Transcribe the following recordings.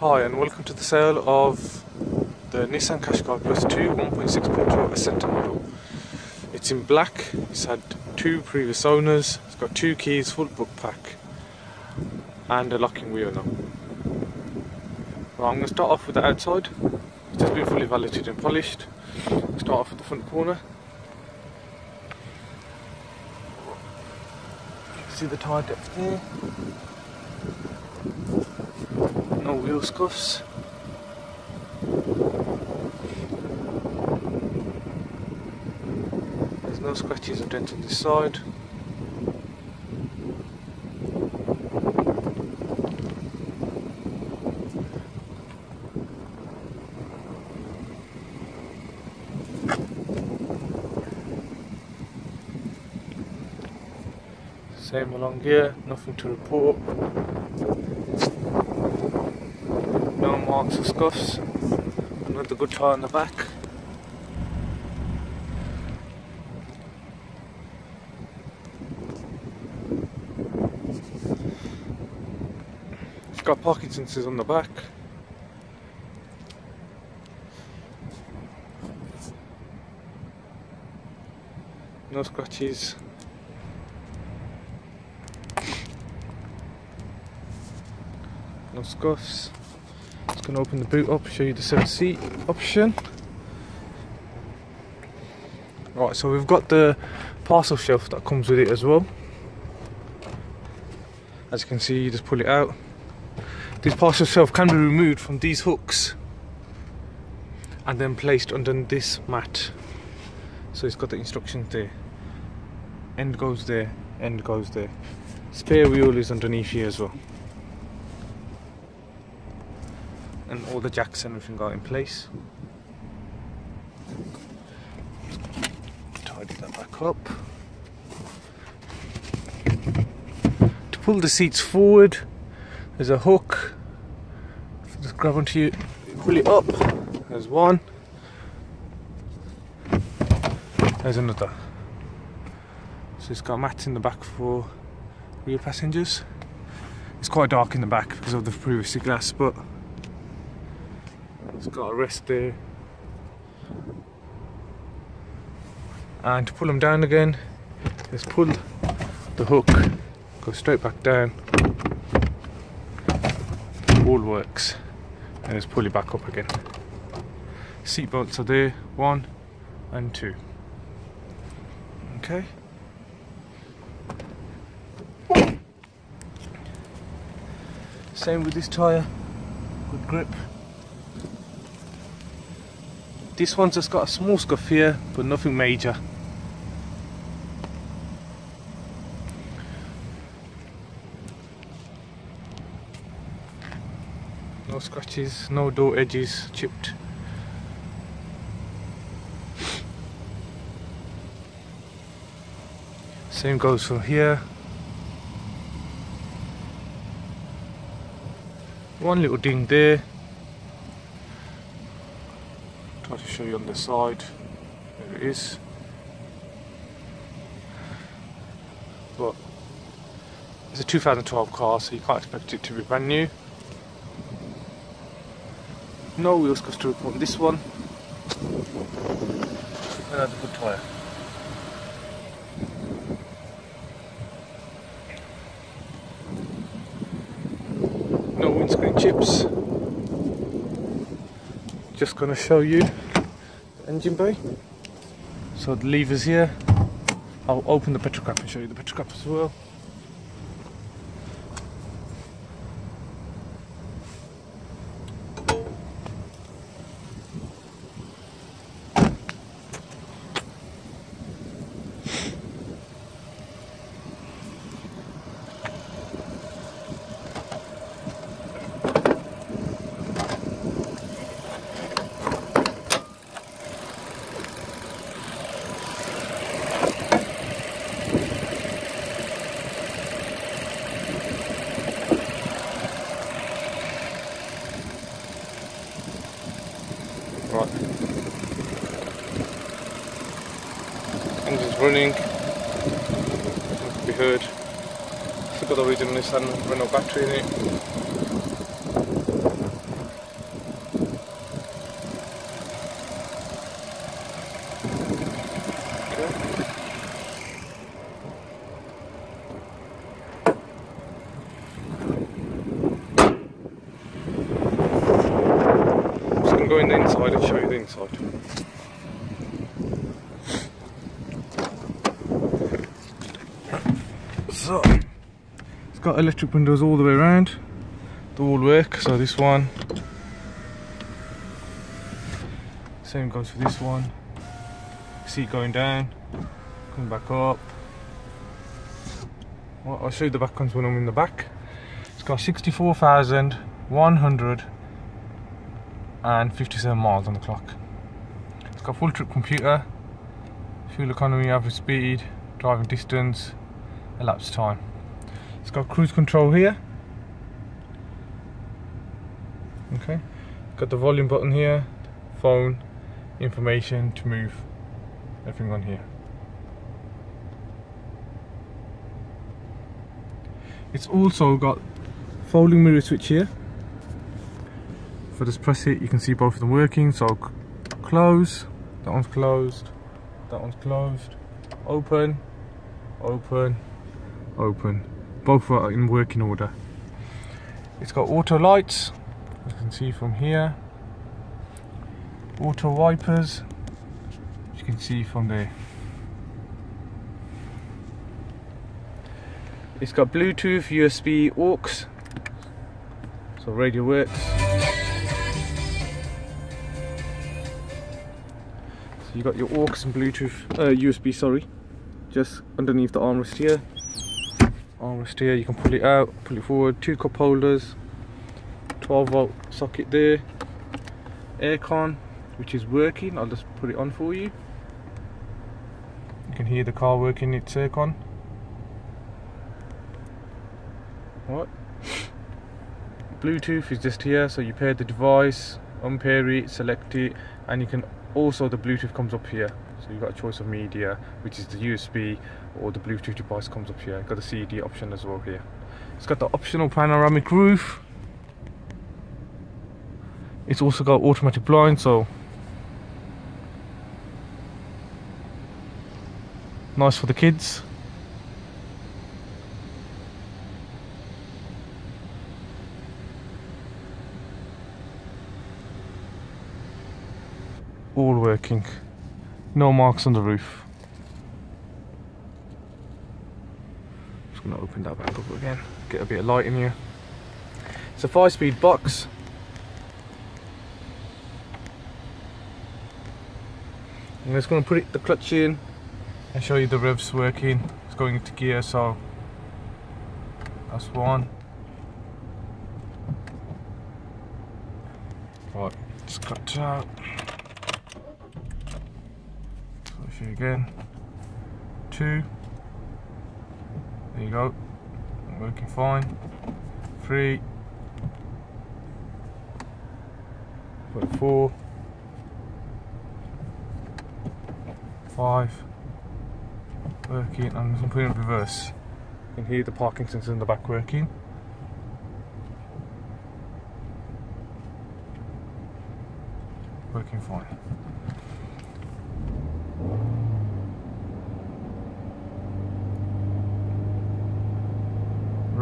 Hi and welcome to the sale of the Nissan Qashqai Plus 2 1.6 petrol Acenta model. It's in black, it's had two previous owners, it's got two keys, full book pack and a locking wheel now. Well, I'm going to start off with the outside. It has been fully valeted and polished. Start off with the front corner. See the tyre depth there. Wheel scuffs. There's no scratches or dents on this side. Same along here, nothing to report. Marks or scuffs. Another good tire on the back. It's got parking sensors on the back. No scratches. no scuffs. Just gonna open the boot up, show you the seven seat option. Right, so we've got the parcel shelf that comes with it as well. As you can see, you just pull it out. This parcel shelf can be removed from these hooks and then placed under this mat. So it's got the instructions there. End goes there, end goes there. Spare wheel is underneath here as well. And all the jacks and everything are in place. Tidy that back up. To pull the seats forward, there's a hook. Just grab onto you, pull it up. There's one. There's another. So it's got mats in the back for rear passengers. It's quite dark in the back because of the privacy glass, but it's got a rest there. And to pull them down again, just pull the hook, go straight back down. All works. And just pull it back up again. Seat belts are there, one and two. Okay. Same with this tyre, good grip. This one's just got a small scuff here, but nothing major. No scratches, no door edges chipped. Same goes for here. One little ding there. To show you on the side. There it is. But it's a 2012 car, so you can't expect it to be brand new. No wheels cost to report on this one. Another good tyre. No windscreen chips just going to show you engine bay. So the levers here. I'll open the petrol cap and show you the petrol cap as well. Right. Engine's running. Can be heard. Still got the original Nissan Renault battery in it. Go in the inside and show you the inside. So, it's got electric windows all the way around. They all work, so this one. Same goes for this one. Seat going down, coming back up. Well, I'll show you the back ones when I'm in the back. It's got 64,157 miles on the clock. It's got full trip computer, fuel economy, average speed, driving distance, elapsed time. It's got cruise control here. Okay, got the volume button here, phone, information to move everything on here. It's also got folding mirror switch here. If I just press it, you can see both of them working. So close, that one's closed, that one's closed, open, open, open. Both are in working order. It's got auto lights, you can see from here. Auto wipers, you can see from there. It's got Bluetooth, USB, aux, so radio works. So you got your aux and Bluetooth, uh, USB, sorry, just underneath the armrest here. Armrest here, you can pull it out, pull it forward, two cup holders, 12 volt socket there, aircon, which is working, I'll just put it on for you. You can hear the car working its aircon. What? Bluetooth is just here, so you pair the device, unpair it, select it, and you can also the Bluetooth comes up here. So you've got a choice of media, which is the USB or the Bluetooth device comes up here. Got the CD option as well here. It's got the optional panoramic roof. It's also got automatic blind, so nice for the kids. all working. No marks on the roof. Just gonna open that back up again. Get a bit of light in here. It's a five speed box. I'm just to put it, the clutch in and show you the revs working. It's going into gear so that's one. Right just cut out you again. Two. There you go. Working fine. Three. Four. Five. Working. I'm just put it in reverse. You can hear the parking sensor in the back working. Working fine.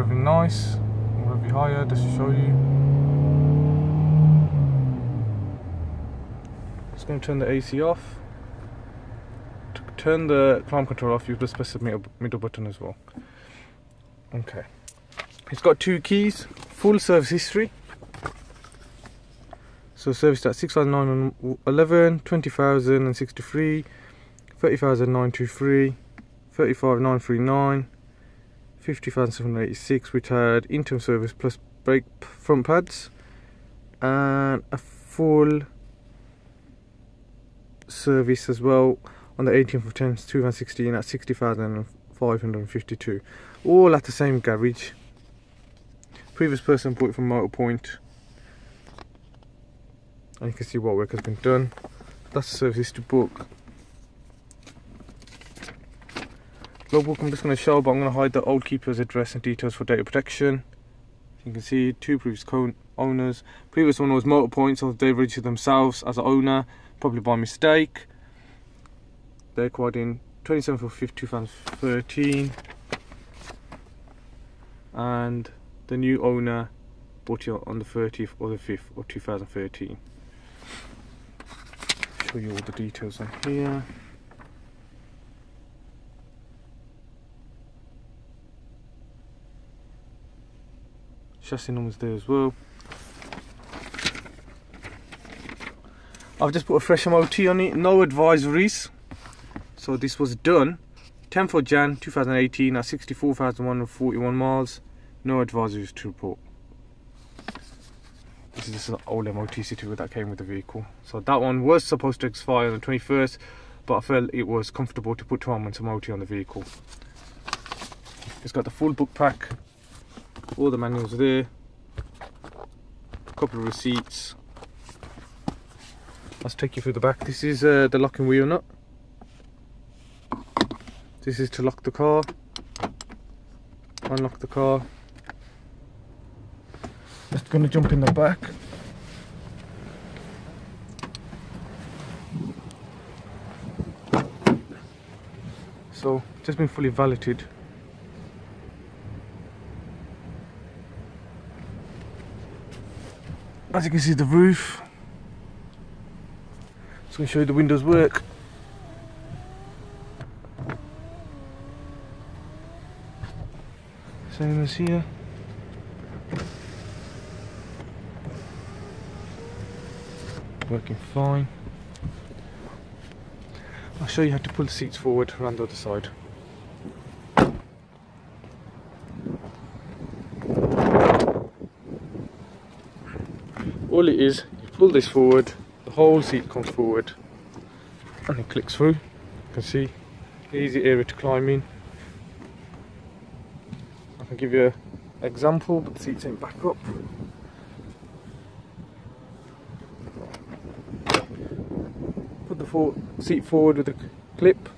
Revving nice, rev higher just to show you. Just going to turn the AC off. To turn the climate control off, you just press the middle, middle button as well. Okay. It's got two keys, full service history. So serviced at 6,911, 20,063, 30,923, 35,939, 50,786 which had interim service plus brake front pads and a full service as well on the 18th of 10th 2016 at 60,552 all at the same garage. Previous person bought it from Motorpoint and you can see what work has been done. That's the service to book Logbook I'm just going to show, but I'm going to hide the old keeper's address and details for data protection. As You can see two previous owners. Previous owner was Motorpoint, so they registered themselves as an owner, probably by mistake. They acquired in 27th of 5th 2013. And the new owner bought it on the 30th or the 5th of 2013. Show you all the details on here. Chassis numbers there as well. I've just put a fresh MOT on it, no advisories. So this was done 10th of Jan 2018 at 64,141 miles. No advisories to report. This is just an old MOT certificate that came with the vehicle. So that one was supposed to expire on the 21st, but I felt it was comfortable to put 12 months MOT on the vehicle. It's got the full book pack, all the manuals there, a couple of receipts. Let's take you through the back. This is uh, the locking wheel nut. This is to lock the car. Unlock the car. Just gonna jump in the back. So, just been fully valeted. As you can see the roof. Just gonna show you the windows work. Same as here. Working fine. I'll show you how to pull the seats forward around the other side. All it is, you pull this forward, the whole seat comes forward and it clicks through. You can see, easy area to climb in. I can give you an example, but the seats ain't back up. Put the for seat forward with a clip,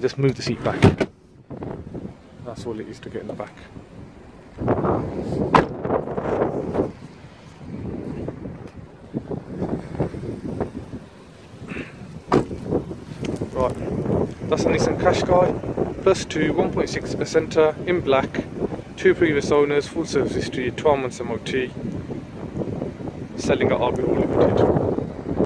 just move the seat back. That's all it is to get in the back. Right, that's a Nissan Qashqai, plus two, 1.6 Acenta in black, two previous owners, full service history, 12 months MOT, selling at RB Limited.